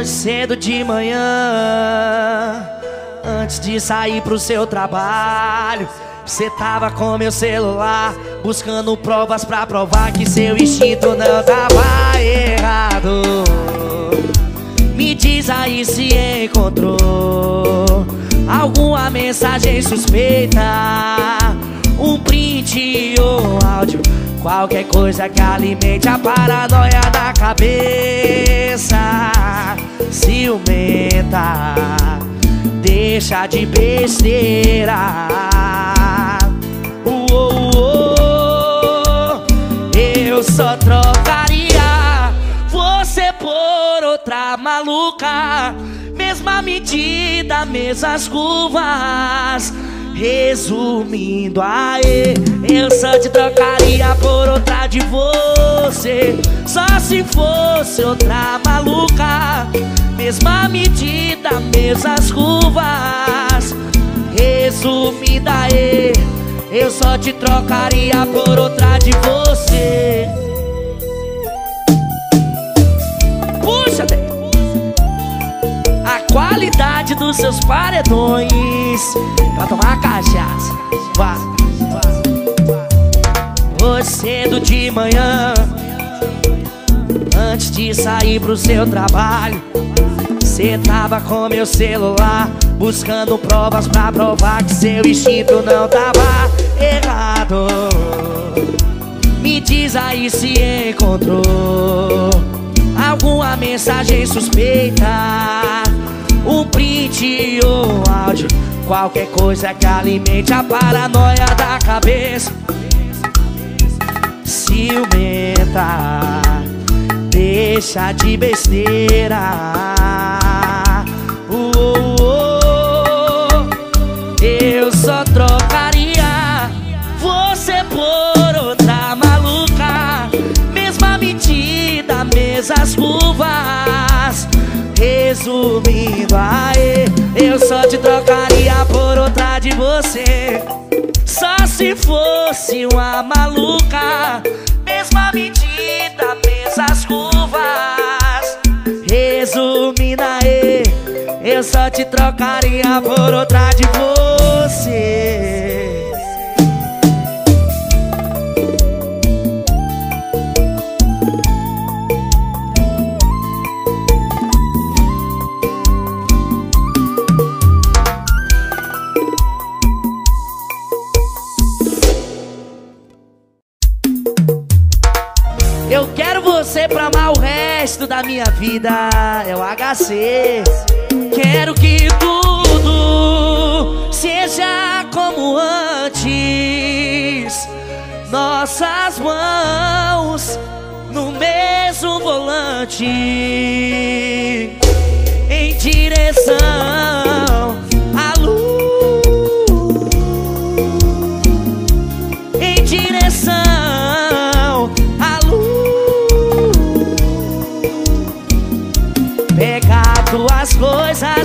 Hoje cedo de manhã, antes de sair pro seu trabalho, você tava com meu celular, buscando provas pra provar que seu instinto não tava errado. Me diz aí se encontrou alguma mensagem suspeita, um print ou áudio Qualquer coisa que alimente a paranoia da cabeça. Ciumenta Deixa de besteira. Uou, Eu só trocaria Você por outra maluca. Mesma medida, mesmas curvas Resumindo, aê, eu só te trocaria por outra de você. Só se fosse outra maluca Mesma medida, mesmas curvas. Resumindo, aê, eu só te trocaria por outra de você. Puxa, a qualidade dos seus paredões. Pra tomar cachaça. Vá, Hoje cedo de manhã. Antes de sair pro seu trabalho. Cê tava com meu celular Buscando provas pra provar que seu instinto não tava errado. Me diz aí se encontrou Alguma mensagem suspeita Um print ou áudio Qualquer coisa que alimente a paranoia da cabeça. Ciumenta Deixa de besteira. Eu só trocaria Você por outra maluca. Mesma medida, mesmas curvas Resumindo, aê Eu só te trocaria por outra de você. Só se fosse uma maluca. Mesma medida, mesmas curvas. Resumindo, aê Eu só te trocaria por outra de você Eu quero você pra amar o resto da minha vida. É o HC. Quero que tudo seja como antes. Nossas mãos no mesmo volante. Em direção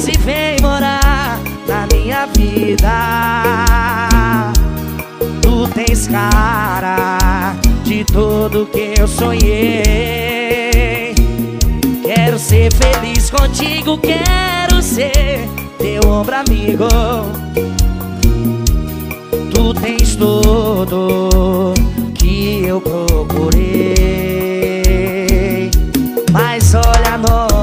e vem morar na minha vida. Tu tens cara de tudo que eu sonhei. Quero ser feliz contigo, quero ser teu ombro amigo. Tu tens tudo que eu procurei. Mas olha nós,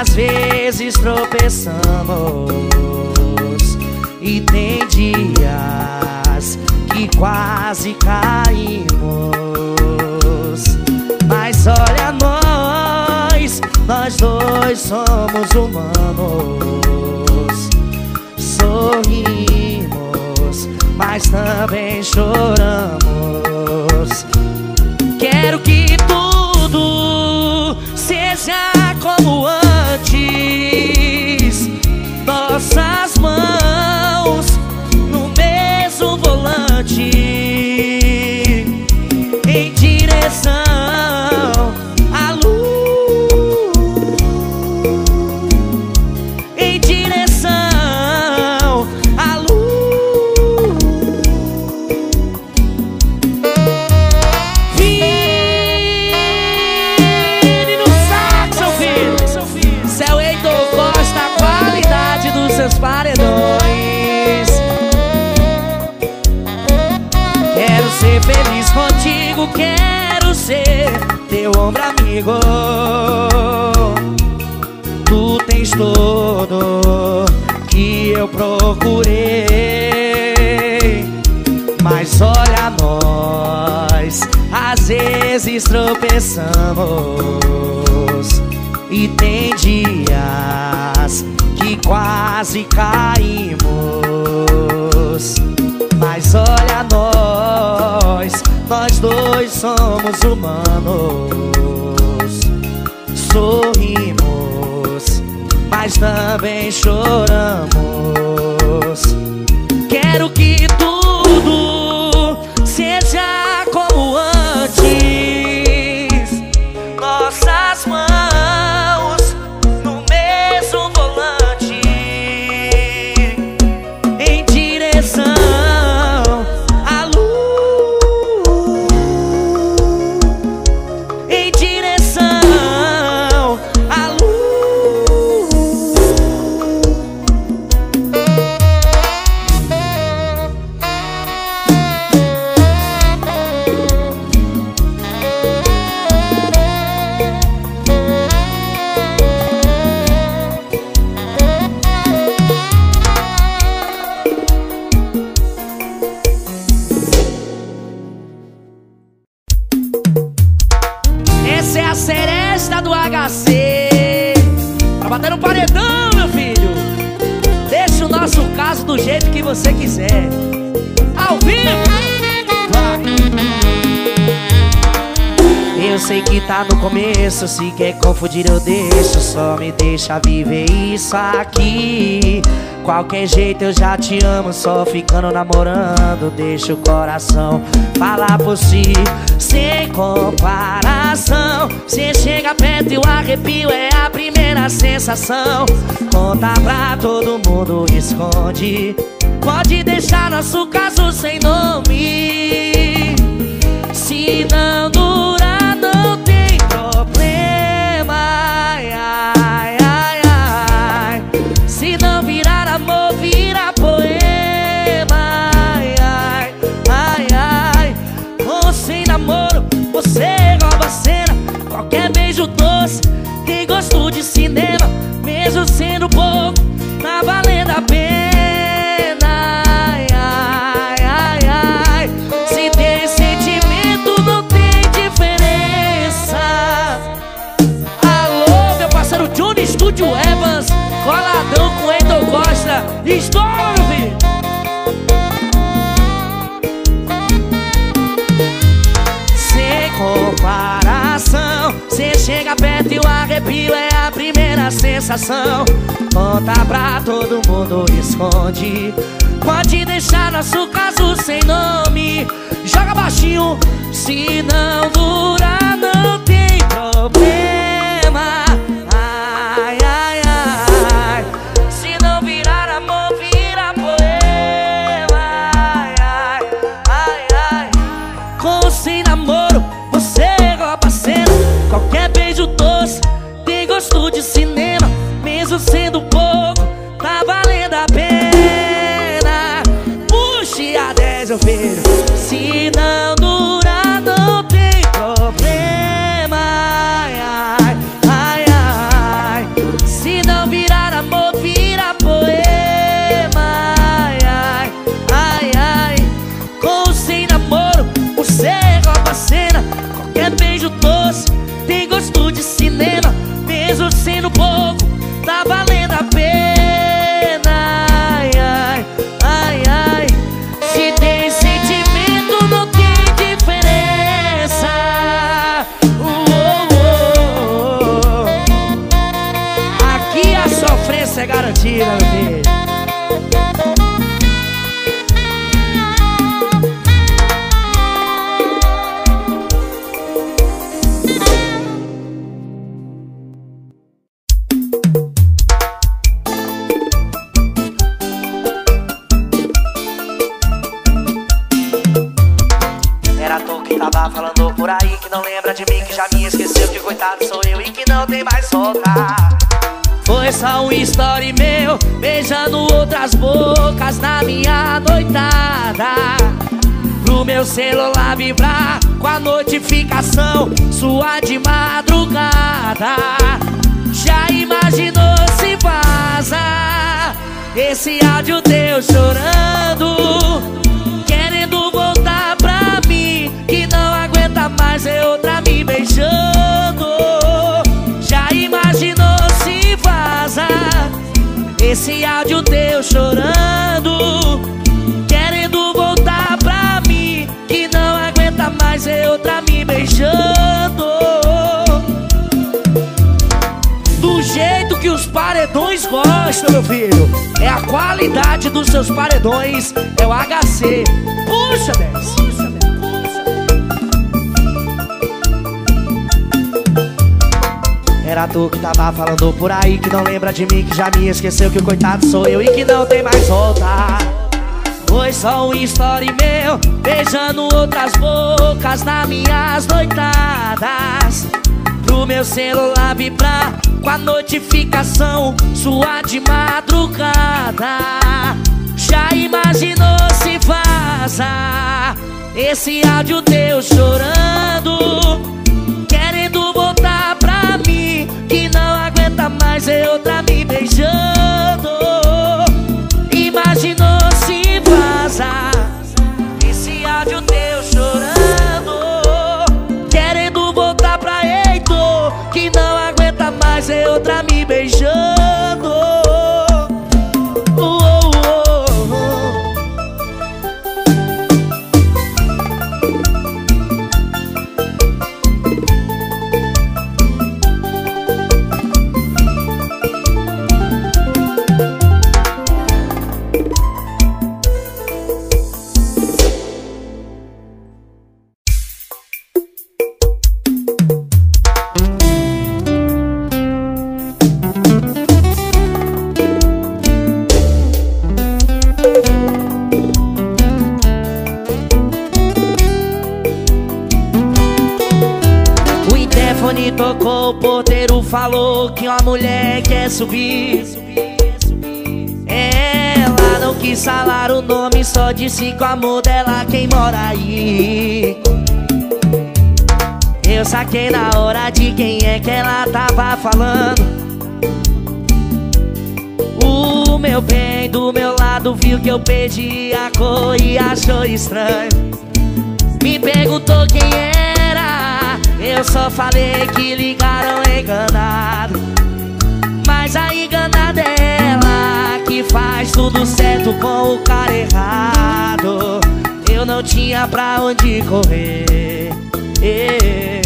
às vezes tropeçamos e tem dias que quase caímos. Mas olha nós, nós dois somos humanos. Sorrimos, mas também choramos. Comigo. Tu tens tudo que eu procurei. Mas olha nós, às vezes tropeçamos e tem dias que quase caímos. Mas olha nós, nós dois somos humanos. Sorrimos, mas também choramos. Bater no paredão, meu filho. Deixa o nosso caso do jeito que você quiser. Ao vivo. Eu sei que tá no começo Se quer confundir eu deixo. Só me deixa viver isso aqui Qualquer jeito eu já te amo Só ficando namorando Deixa o coração falar por si Sem comparação. Cê chega perto e o arrepio É a primeira sensação. Conta pra todo mundo, esconde Pode deixar nosso caso sem nome. Se não us arrepio é a primeira sensação. Conta pra todo mundo, esconde. Pode deixar nosso caso sem nome. Joga baixinho, se não durar, não tem problema. Tava falando por aí Que não lembra de mim, que já me esqueceu Que coitado sou eu e que não tem mais volta. Foi só um story meu Beijando outras bocas na minha noitada Pro meu celular vibrar com a notificação Sua de madrugada. Já imaginou se vaza? Esse áudio teu chorando mais ver outra me beijando. Já imaginou se vaza Esse áudio teu chorando? Querendo voltar pra mim Que não aguenta mais ver outra me beijando. Do jeito que os paredões gostam, meu filho É a qualidade dos seus paredões É o HC Puxa, desce Era tu que tava falando por aí Que não lembra de mim, que já me esqueceu Que o coitado sou eu e que não tem mais volta. Foi só um story meu Beijando outras bocas nas minhas noitadas. Pro meu celular vibrar Com a notificação Sua de madrugada. Já imaginou se vaza Esse áudio teu chorando outra me beijando falou que uma mulher quer subir. Ela não quis falar o nome, só disse com o amor dela quem mora aí. Eu saquei na hora de quem é que ela tava falando. O meu bem do meu lado viu que eu perdi a cor e achou estranho. Me perguntou quem era Eu só falei que ligaram enganado. Mas a enganada é ela Que faz tudo certo com o cara errado. Eu não tinha pra onde correr. Eh,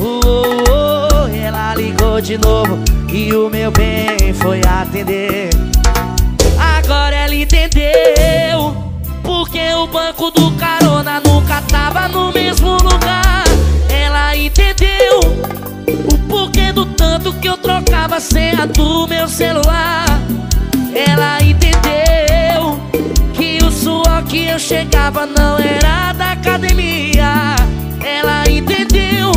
uh, uh, uh, Ela ligou de novo E o meu bem foi atender. Agora ela entendeu Porque o banco do carona nunca tava no mesmo lugar entendeu? O porquê do tanto que eu trocava a senha do meu celular. Ela entendeu Que o suor que eu chegava não era da academia. Ela entendeu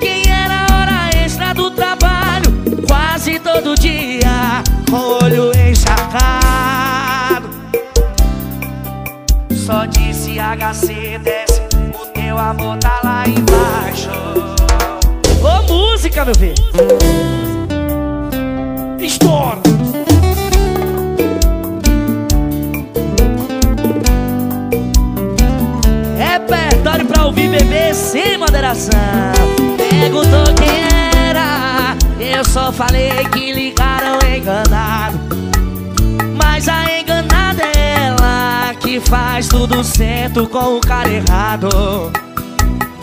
Quem era a hora extra do trabalho Quase todo dia Com olho encharcado. Só disse HC desce O teu amor tá lá embaixo. Ô música, meu filho. Estoura. Repertório pra ouvir bebê sem moderação. Perguntou quem era. Eu só falei que ligaram enganado. Mas a enganada é ela Que faz tudo certo com o cara errado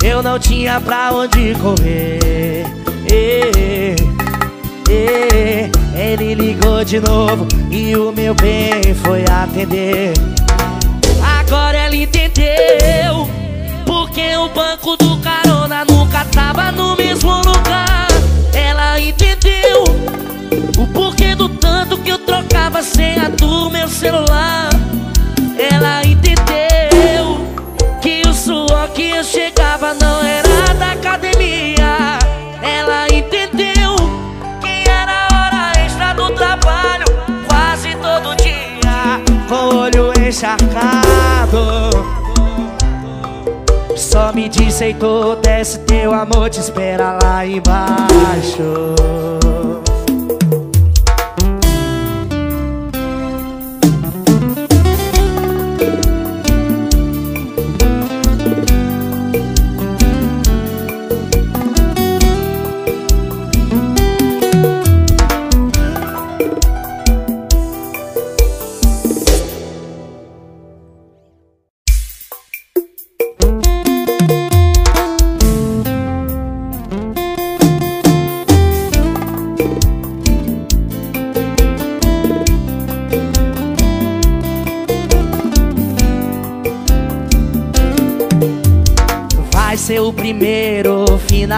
Eu não tinha pra onde correr. Eh, eh, Ele ligou de novo E o meu bem foi atender. Agora ela entendeu Porque o banco do carona nunca tava no mesmo lugar. Ela entendeu O porquê do tanto que eu trocava senha do meu celular. Ela entendeu que eu chegava não era da academia. Ela entendeu Que era hora extra do trabalho Quase todo dia Com o olho encharcado. Me disse, desce teu amor te espera lá embaixo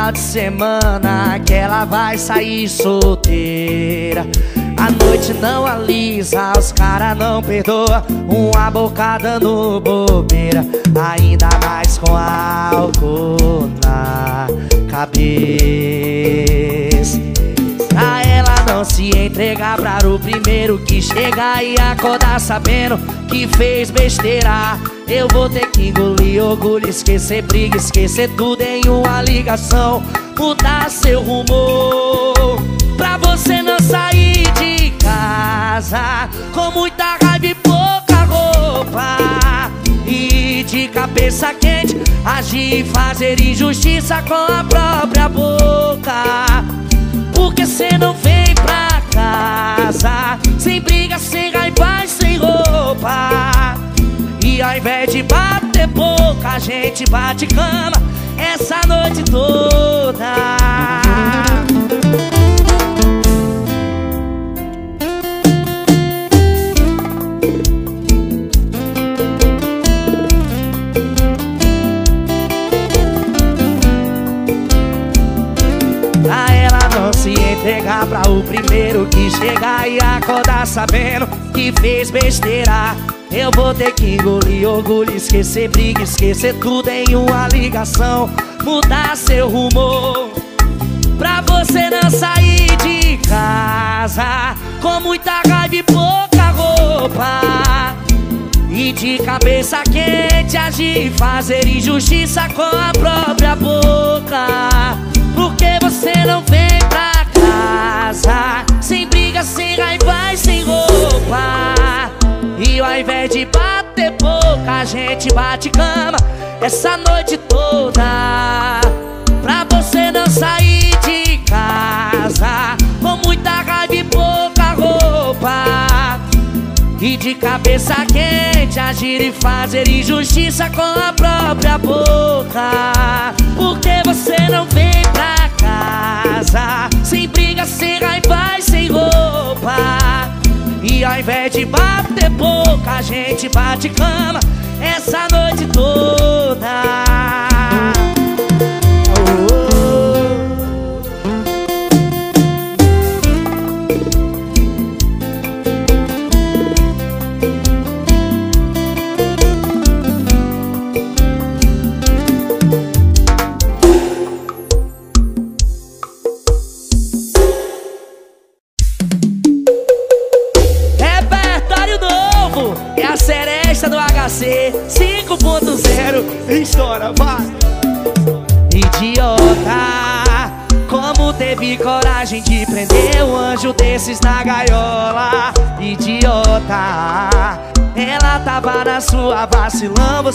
final de semana que ela vai sair solteira. A noite não alisa, os cara não perdoa Uma bocada no bobeira Ainda mais com álcool na cabeça não se entregar pra o primeiro que chegar e acordar sabendo que fez besteira. Eu vou ter que engolir orgulho, esquecer briga, esquecer tudo em uma ligação. Mudar seu rumo Pra você não sair de casa. Com muita raiva e pouca roupa E de cabeça quente Agir e fazer injustiça com a própria boca Porque cê não vem pra casa. Sem briga, sem raiva e sem roupa. E ao invés de bater boca A gente bate cama Essa noite toda o primeiro que chegar e acordar sabendo que fez besteira. Eu vou ter que engolir orgulho, esquecer briga, esquecer tudo em uma ligação. Mudar seu rumo pra você não sair de casa com muita raiva e pouca roupa. E de cabeça quente agir fazer injustiça com a própria boca. Porque você não vem Sem briga, sem raiva e sem roupa. E ao invés de bater boca A gente bate cama Essa noite toda. Pra você não sair de casa Com muita raiva e pouca roupa. E de cabeça quente Agir e fazer injustiça com a própria boca. Porque você não vem pra casa Sem briga, sem raiva e sem roupa. E ao invés de bater boca A gente bate cama Essa noite toda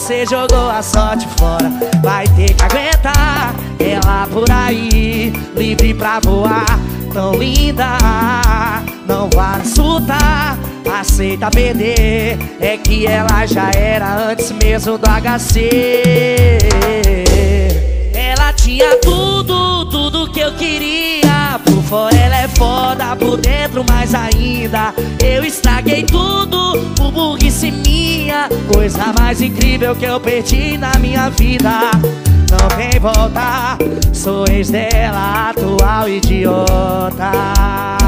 você jogou a sorte fora. Vai ter que aguentar ela por aí, livre pra voar Tão linda, não vai surtar aceita perder. É que ela já era antes mesmo do HC Ela tinha tudo, tudo que eu queria fora ela é foda, por dentro mais ainda Eu estraguei tudo. Por burrice minha Coisa mais incrível que eu perdi na minha vida. Não vem voltar Sou ex dela, atual idiota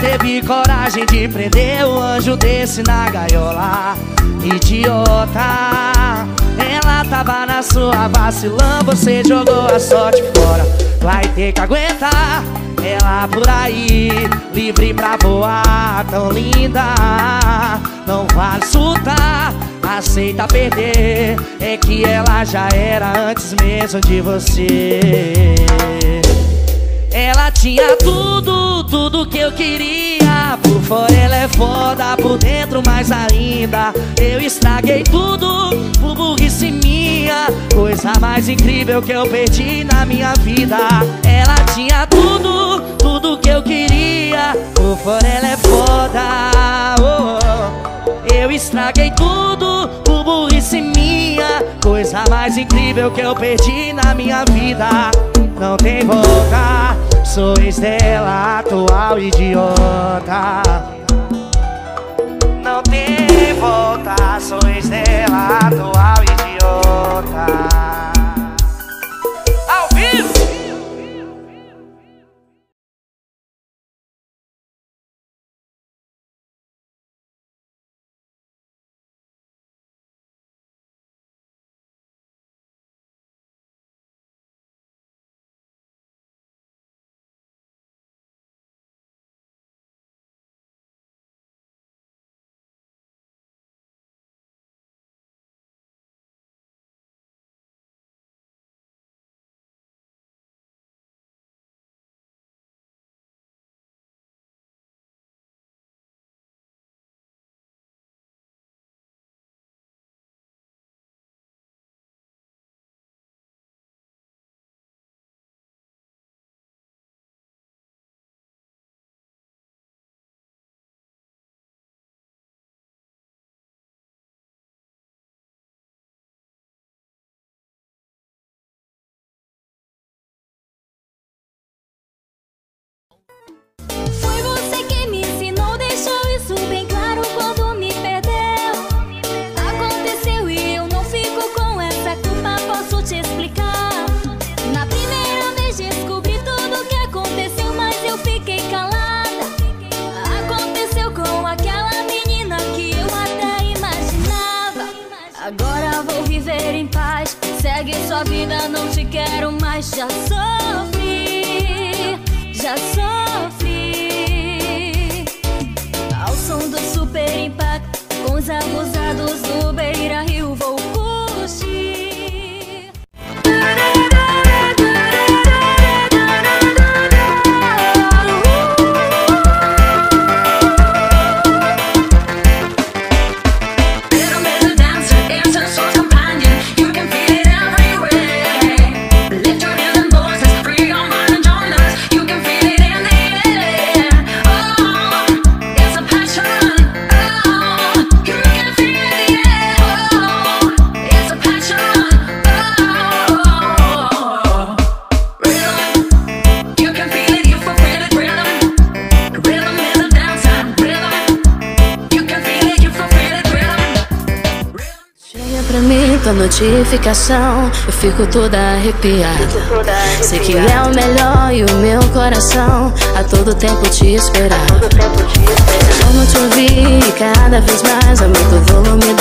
teve coragem de prender o anjo desse na gaiola. Idiota Ela tava na sua vacilão Você jogou a sorte fora. Vai ter que aguentar Ela por aí Livre pra voar Tão linda. Não vale surtar Aceita perder É que ela já era antes mesmo de você ela tinha tudo, tudo que eu queria. Por fora ela é foda, por dentro mais ainda. Eu estraguei tudo por burrice minha. Coisa mais incrível que eu perdi na minha vida. Ela tinha tudo, tudo que eu queria. Por fora ela é foda oh, oh. Eu estraguei tudo Coisa mais incrível que eu perdi na minha vida. Não tem volta Sou ex dela, atual idiota. Não tem volta Sou ex dela, atual idiota Já sofri, notificação, eu fico toda arrepiada. Sei que é o melhor e o meu coração. A todo tempo te esperar. Como te ouvir cada vez mais? Aumenta o volume